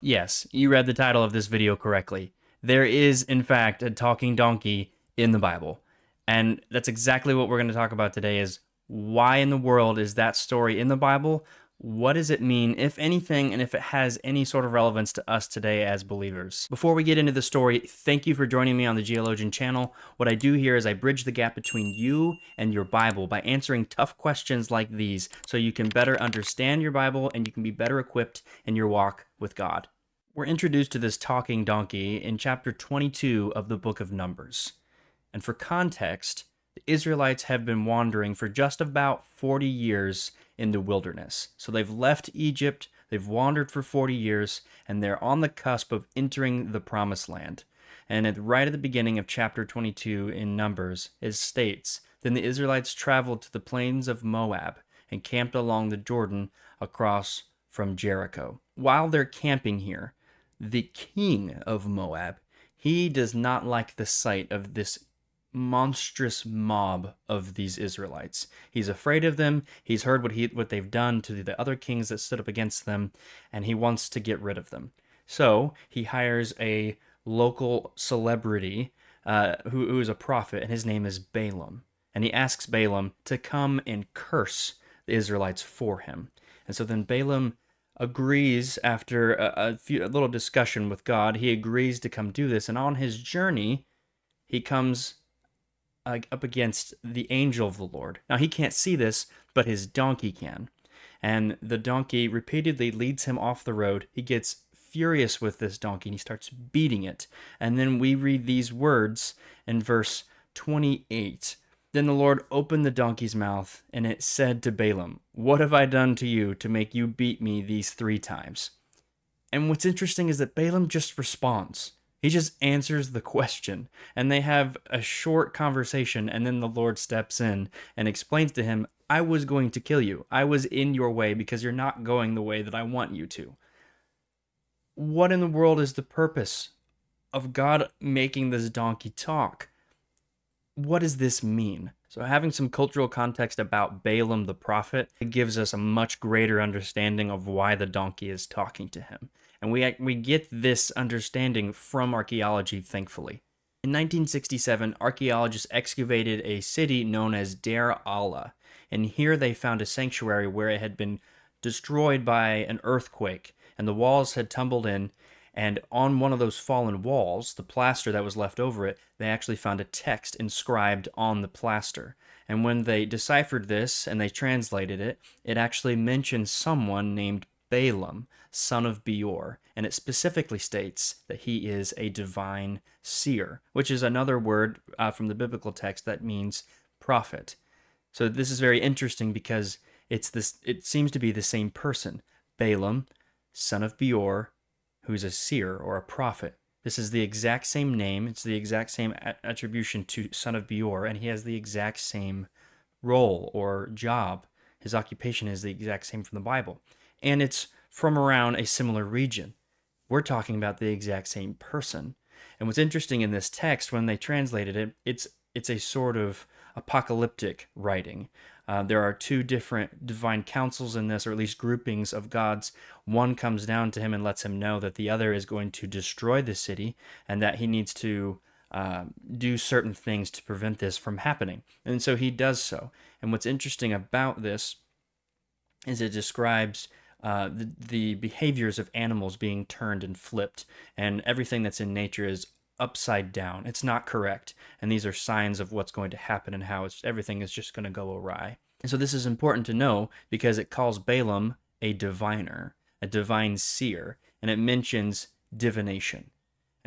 Yes, you read the title of this video correctly. There is, in fact, a talking donkey in the Bible. And that's exactly what we're going to talk about today is why in the world is that story in the Bible? What does it mean, if anything, and if it has any sort of relevance to us today as believers? Before we get into the story, thank you for joining me on the Geologian channel. What I do here is I bridge the gap between you and your Bible by answering tough questions like these so you can better understand your Bible and you can be better equipped in your walk with God. We're introduced to this talking donkey in chapter 22 of the book of Numbers. And for context, the Israelites have been wandering for just about 40 years in the wilderness. So they've left Egypt, they've wandered for 40 years, and they're on the cusp of entering the promised land. And at, right at the beginning of chapter 22 in Numbers, it states Then the Israelites traveled to the plains of Moab and camped along the Jordan across from Jericho. While they're camping here, the king of Moab, he does not like the sight of this monstrous mob of these Israelites. He's afraid of them. He's heard what he what they've done to the other kings that stood up against them, and he wants to get rid of them. So he hires a local celebrity uh, who, who is a prophet, and his name is Balaam. And he asks Balaam to come and curse the Israelites for him. And so then Balaam agrees after a, a, few, a little discussion with God. He agrees to come do this, and on his journey, he comes uh, up against the angel of the Lord. Now he can't see this, but his donkey can. And the donkey repeatedly leads him off the road. He gets furious with this donkey and he starts beating it. And then we read these words in verse 28. Then the Lord opened the donkey's mouth, and it said to Balaam, What have I done to you to make you beat me these three times? And what's interesting is that Balaam just responds. He just answers the question, and they have a short conversation, and then the Lord steps in and explains to him, I was going to kill you. I was in your way because you're not going the way that I want you to. What in the world is the purpose of God making this donkey talk? What does this mean? So, having some cultural context about Balaam the prophet gives us a much greater understanding of why the donkey is talking to him. And we, we get this understanding from archaeology, thankfully. In 1967, archaeologists excavated a city known as Deir Alla, and here they found a sanctuary where it had been destroyed by an earthquake, and the walls had tumbled in. And on one of those fallen walls, the plaster that was left over it, they actually found a text inscribed on the plaster. And when they deciphered this and they translated it, it actually mentioned someone named Balaam, son of Beor, and it specifically states that he is a divine seer, which is another word uh, from the biblical text that means prophet. So this is very interesting because it's this it seems to be the same person, Balaam, son of Beor, who's a seer or a prophet. This is the exact same name, it's the exact same attribution to son of Beor, and he has the exact same role or job. His occupation is the exact same from the Bible and it's from around a similar region. We're talking about the exact same person. And what's interesting in this text, when they translated it, it's it's a sort of apocalyptic writing. Uh, there are two different divine councils in this, or at least groupings of gods. One comes down to him and lets him know that the other is going to destroy the city and that he needs to uh, do certain things to prevent this from happening. And so he does so. And what's interesting about this is it describes uh, the, the behaviors of animals being turned and flipped, and everything that's in nature is upside down. It's not correct, and these are signs of what's going to happen and how it's, everything is just going to go awry. And so this is important to know because it calls Balaam a diviner, a divine seer, and it mentions divination.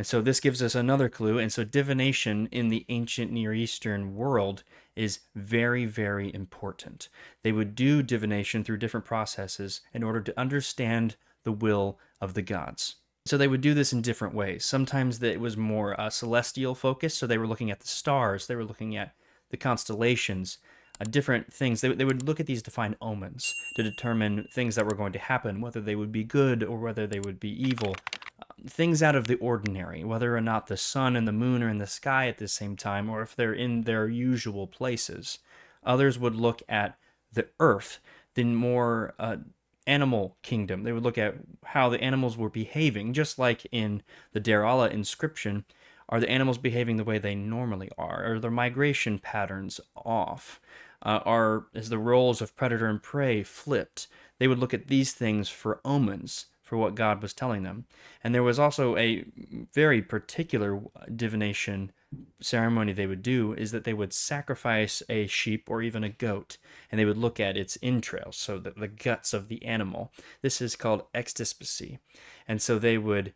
And so this gives us another clue. And so divination in the ancient Near Eastern world is very, very important. They would do divination through different processes in order to understand the will of the gods. So they would do this in different ways. Sometimes it was more uh, celestial focused, so they were looking at the stars, they were looking at the constellations, uh, different things. They, they would look at these to find omens to determine things that were going to happen, whether they would be good or whether they would be evil things out of the ordinary, whether or not the sun and the moon are in the sky at the same time or if they're in their usual places. Others would look at the earth, the more uh, animal kingdom. They would look at how the animals were behaving, just like in the Deir Alla inscription. Are the animals behaving the way they normally are? Are their migration patterns off? Uh, are is the roles of predator and prey flipped? They would look at these things for omens for what God was telling them. And there was also a very particular divination ceremony they would do is that they would sacrifice a sheep or even a goat and they would look at its entrails, so the, the guts of the animal. This is called extispicy. And so they would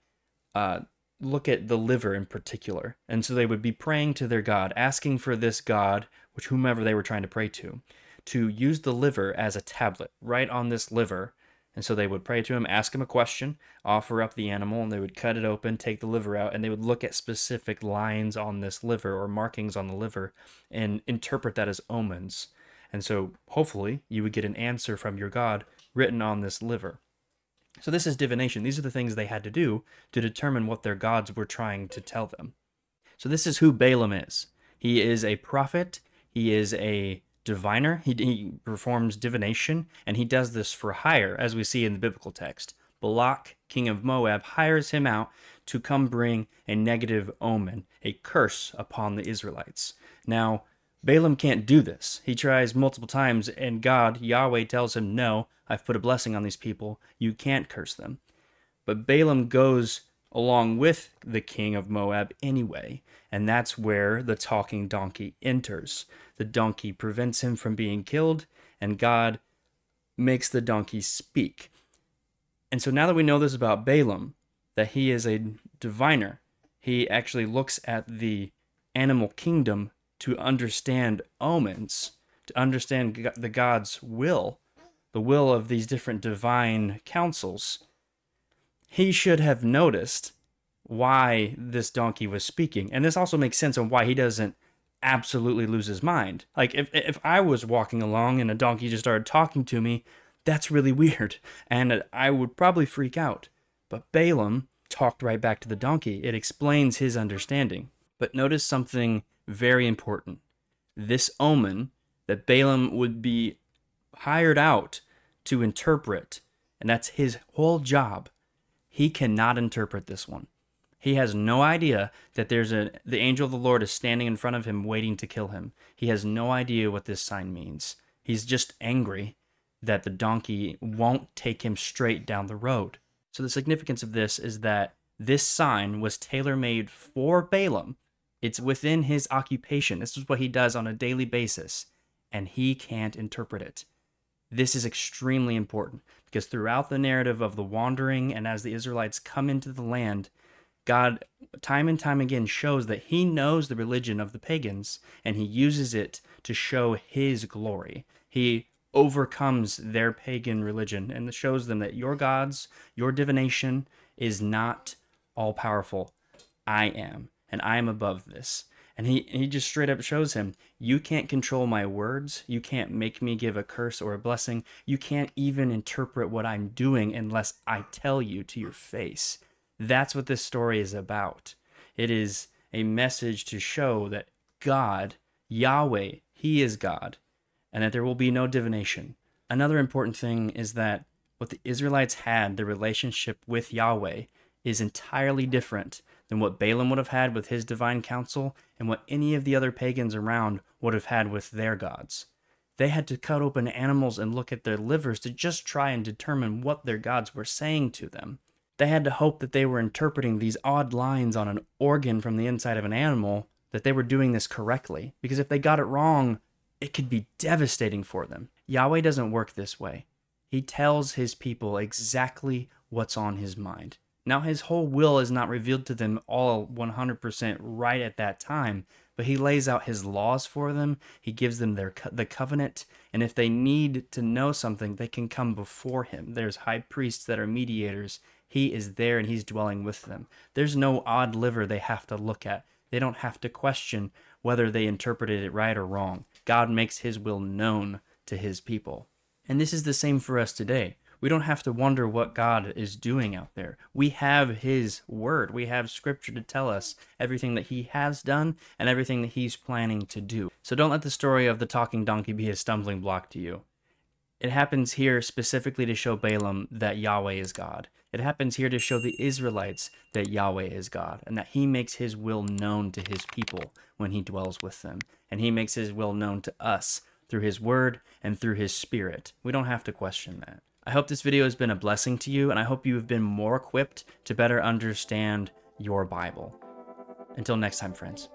uh, look at the liver in particular. And so they would be praying to their God, asking for this God, which whomever they were trying to pray to, to use the liver as a tablet. Right on this liver and so they would pray to him, ask him a question, offer up the animal, and they would cut it open, take the liver out, and they would look at specific lines on this liver or markings on the liver and interpret that as omens. And so hopefully you would get an answer from your God written on this liver. So this is divination. These are the things they had to do to determine what their gods were trying to tell them. So this is who Balaam is. He is a prophet. He is a diviner. He, he performs divination, and he does this for hire, as we see in the biblical text. Balak, king of Moab, hires him out to come bring a negative omen, a curse upon the Israelites. Now, Balaam can't do this. He tries multiple times, and God, Yahweh, tells him, No, I've put a blessing on these people. You can't curse them. But Balaam goes along with the king of Moab anyway, and that's where the talking donkey enters. The donkey prevents him from being killed, and God makes the donkey speak. And so now that we know this about Balaam, that he is a diviner, he actually looks at the animal kingdom to understand omens, to understand the God's will, the will of these different divine councils. He should have noticed why this donkey was speaking. And this also makes sense on why he doesn't absolutely lose his mind. Like if if I was walking along and a donkey just started talking to me, that's really weird and I would probably freak out. But Balaam talked right back to the donkey. It explains his understanding. But notice something very important. This omen that Balaam would be hired out to interpret, and that's his whole job. He cannot interpret this one. He has no idea that there's a the angel of the Lord is standing in front of him waiting to kill him. He has no idea what this sign means. He's just angry that the donkey won't take him straight down the road. So the significance of this is that this sign was tailor-made for Balaam. It's within his occupation. This is what he does on a daily basis, and he can't interpret it. This is extremely important because throughout the narrative of the wandering and as the Israelites come into the land, God, time and time again, shows that He knows the religion of the pagans and He uses it to show His glory. He overcomes their pagan religion and shows them that your gods, your divination is not all powerful. I am, and I am above this. And he, he just straight up shows him, You can't control my words. You can't make me give a curse or a blessing. You can't even interpret what I'm doing unless I tell you to your face. That's what this story is about. It is a message to show that God, Yahweh, He is God, and that there will be no divination. Another important thing is that what the Israelites had, the relationship with Yahweh, is entirely different than what Balaam would have had with his divine council and what any of the other pagans around would have had with their gods. They had to cut open animals and look at their livers to just try and determine what their gods were saying to them. They had to hope that they were interpreting these odd lines on an organ from the inside of an animal, that they were doing this correctly. Because if they got it wrong, it could be devastating for them. Yahweh doesn't work this way. He tells his people exactly what's on his mind. Now, his whole will is not revealed to them all 100% right at that time, but he lays out his laws for them. He gives them their co- the covenant, and if they need to know something, they can come before him. There's high priests that are mediators, he is there and he's dwelling with them. There's no odd liver they have to look at. They don't have to question whether they interpreted it right or wrong. God makes his will known to his people. And this is the same for us today. We don't have to wonder what God is doing out there. We have His Word. We have Scripture to tell us everything that He has done and everything that He's planning to do. So don't let the story of the talking donkey be a stumbling block to you It happens here specifically to show Balaam that Yahweh is God. It happens here to show the Israelites that Yahweh is God and that he makes his will known to his people when he dwells with them. And he makes his will known to us through his word and through his spirit. We don't have to question that. I hope this video has been a blessing to you, and I hope you have been more equipped to better understand your Bible. Until next time, friends.